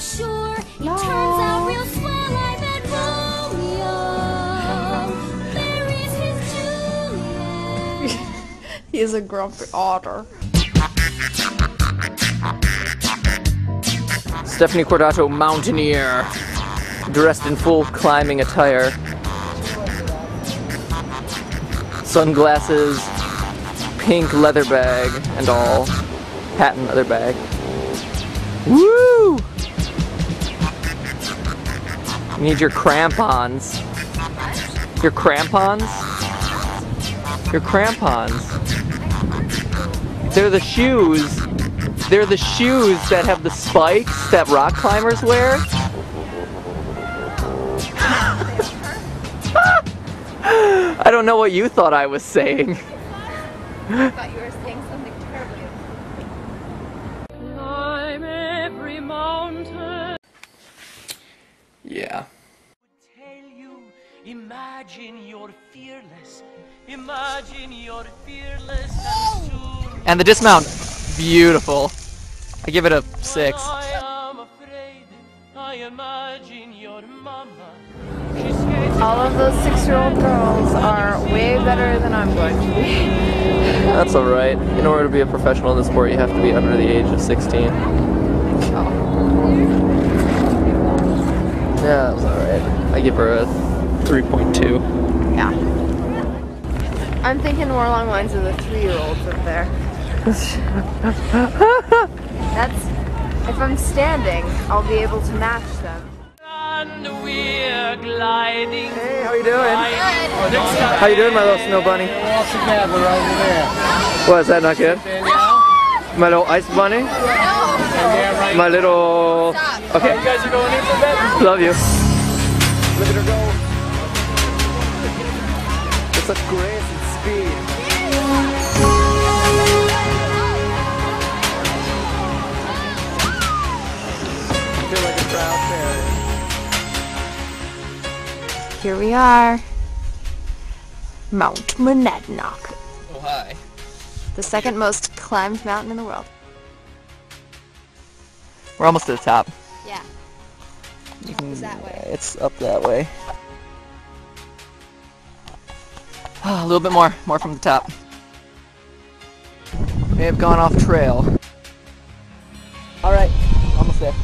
sure it turns out real swell. I met Romeo. There is his Juliet. He is a grumpy otter. Stephanie Cordato, mountaineer, dressed in full climbing attire. Sunglasses, pink leather bag, and all. Hat and leather bag. Woo! You need your crampons. Your crampons? Your crampons. They're the shoes. They're the shoes that have the spikes that rock climbers wear. I don't know what you thought I was saying. imagine you're fearless. Imagine you're fearless and. And the dismount, beautiful. I give it a six. I am afraid. I imagine your mama. All of those six-year-old girls are way better than I'm going to be. That's alright. In order to be a professional in the sport, you have to be under the age of 16. Yeah, that was alright. I give her a 3.2. Yeah. I'm thinking more along lines of the three-year-olds up there. That's if I'm standing, I'll be able to match them. and we're gliding. Hey, how you doing? Good. How you doing, my little snow bunny? What, is that not good? My little ice bunny? My little... Okay. You guys are going in for bed? Love you. Look at her go. It's such grace and speed. I feel like a proud parent. Here we are. Mount Monadnock, Oh, hi. the second most climbed mountain in the world. We're almost to the top. Yeah. It's that way. It's up that way. Ah, a little bit more, more from the top. May have gone off trail. All right, almost there.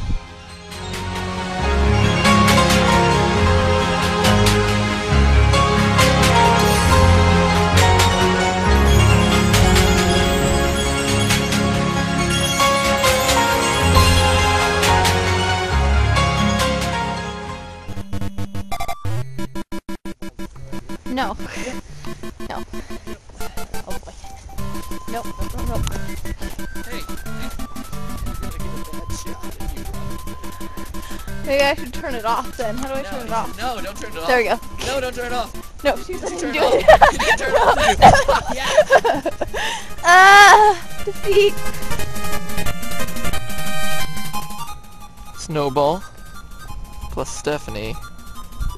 No. No. Oh boy. Nope. Nope. Nope. Maybe I should turn it off then. How do I turn it off? No, don't turn it off. There we go. No, don't turn it off. No, she's letting me Turn do it it. You need to turn it off. Yes. ah! Defeat. Snowball plus Stephanie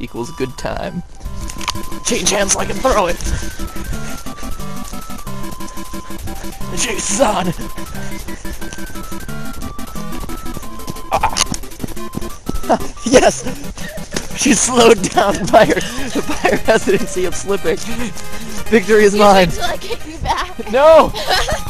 equals good time. Change hands so I can throw it. The chase is on. Ah. yes! She's slowed down by her, by her hesitancy of slipping. Victory is mine. Until I get you back. No!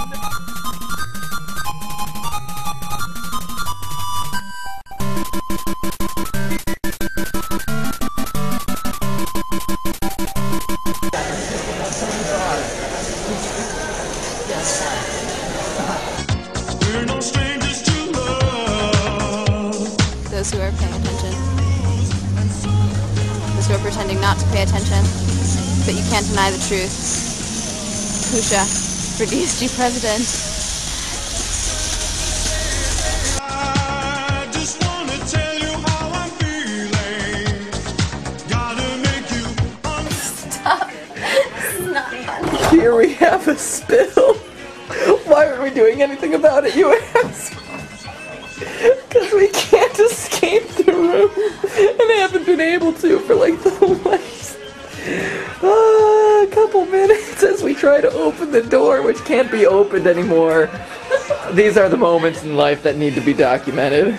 Gotta make you. Here we have a spill. Why aren't we doing anything about it, you ask? Because we can't escape the room and haven't been able to for like the Ah, last try to open the door, which can't be opened anymore. These are the moments in life that need to be documented.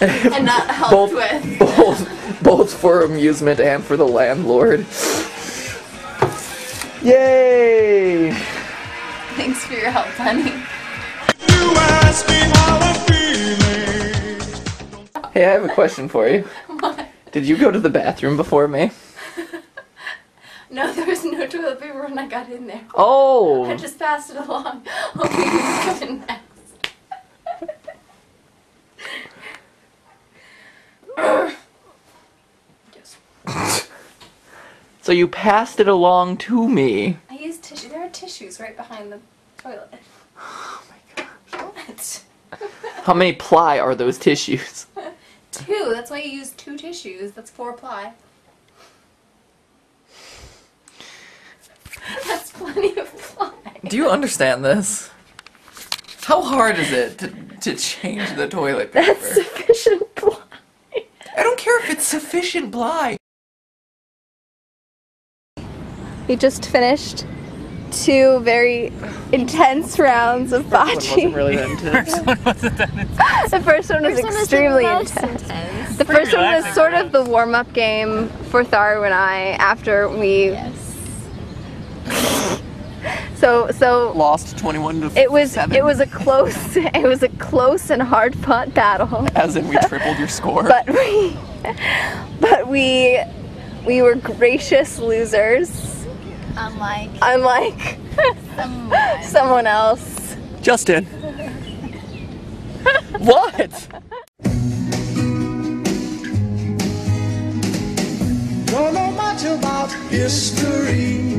And not helped both, with. both, both for amusement and for the landlord. Yay! Thanks for your help, honey. You ask me how Hey, I have a question for you. What? Did you go to the bathroom before me? No, there was no toilet paper when I got in there. Oh. I just passed it along. hoping you was coming next. Yes. So you passed it along to me. I used tissue. There are tissues right behind the toilet. Oh my god. What? How many ply are those tissues? Two. That's why you use two tissues. That's four ply. That's plenty of ply. Do you understand this? How hard is it to, to change the toilet paper? That's sufficient ply. I don't care if it's sufficient ply. We just finished two very intense rounds of bocce. really that intense. the first one was extremely intense. The first one was sort of the warm up game for Tharu and I after we. So so Lost 21 to it was 7. it was a close it was a close and hard fought battle. As in we tripled your score. But we but we we were gracious losers. Unlike Unlike someone else. Justin. what? Don't know much about history.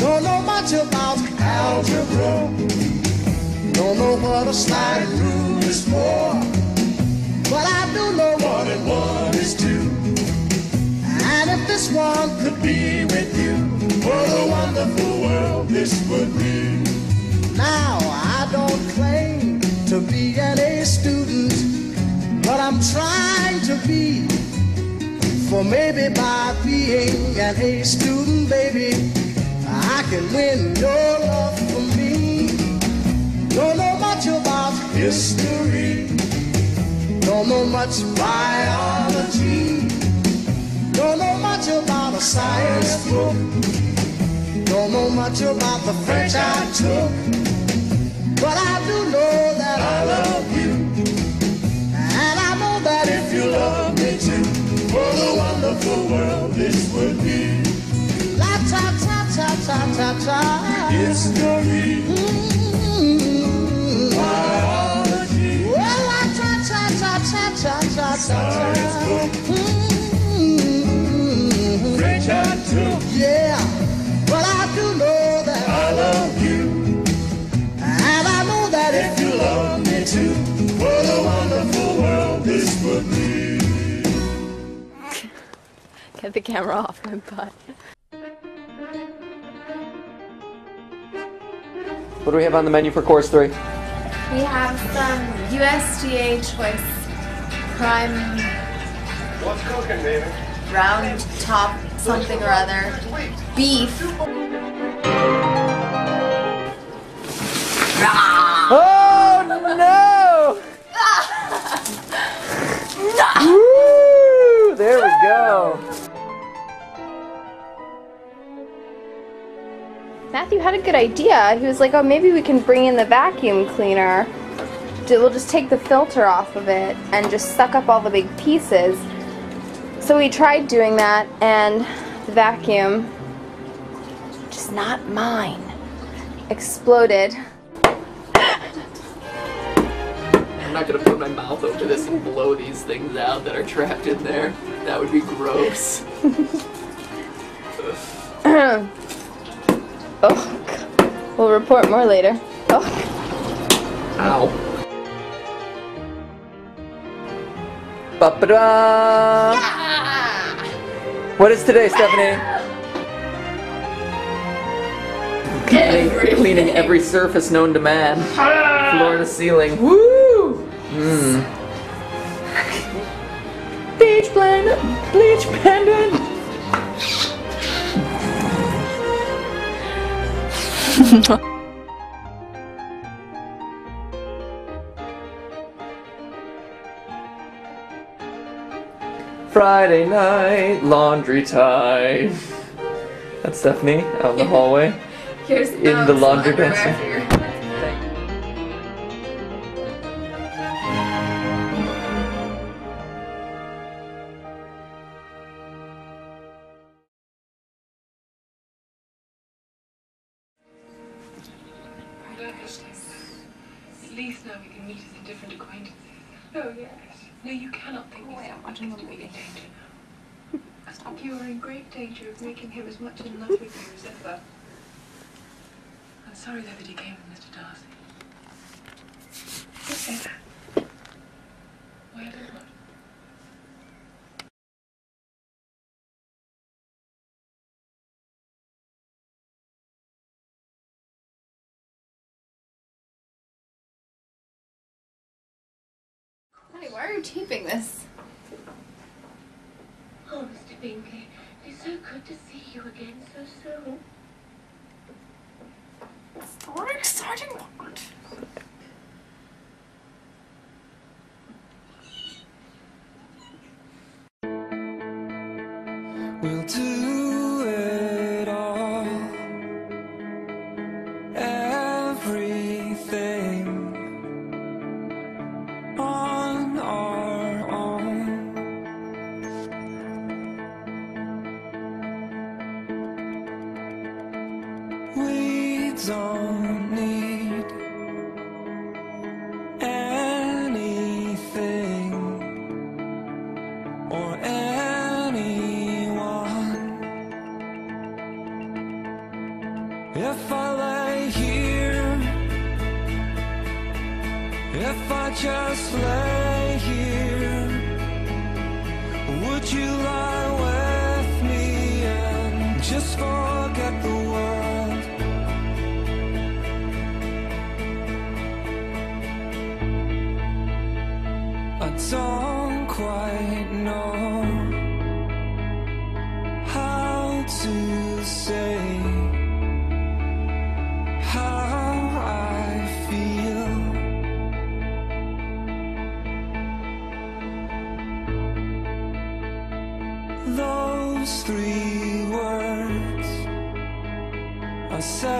Don't know much about algebra. Don't know what a slide rule is for. But I do know one and one is two. And if this one could be with you, what a wonderful world this would be. Now, I don't claim to be an A student, but I'm trying to be. For maybe by being an A student, baby, I can win your love for me. Don't know much about history. Don't know much biology. Don't know much about a science book. Don't know much about the French I took. But I do know that I love you. And I know that if you love me too, what a wonderful world cha-cha-cha. History. Mm-hmm. Biology. Well, I cha-cha-cha-cha-cha-cha-cha. Science Yeah. Well, I do know that I love you. And I know that if, you love me too, what a wonderful world this would be. The camera off my butt. What do we have on the menu for course three? We have some USDA choice prime. What's cooking, baby? Round top something or other. Beef. Oh no! Woo! There we go. Matthew had a good idea. He was like, "Oh, maybe we can bring in the vacuum cleaner. We'll just take the filter off of it and just suck up all the big pieces." So we tried doing that, and the vacuum, which is not mine, exploded. I'm not gonna put my mouth over this and blow these things out that are trapped in there. That would be gross. Oh, we'll report more later. Oh, Ow. Ba-ba-da! What is today, Stephanie? Cleaning, cleaning every surface known to man. Floor to ceiling. Woo! Mmm. Beach blend, bleach pendant. Friday night laundry time. That's Stephanie out in the hallway. here's In the laundry basket. You are in great danger of making him as much in love with you as ever. I'm sorry that he came with Mr. Darcy. Honey, why are you taping this? Oh, Mr. Bingley, it's so good to see you again so soon. What an exciting don't need anything or anyone. If I lay here, if I just lay here, would you lie with me and just I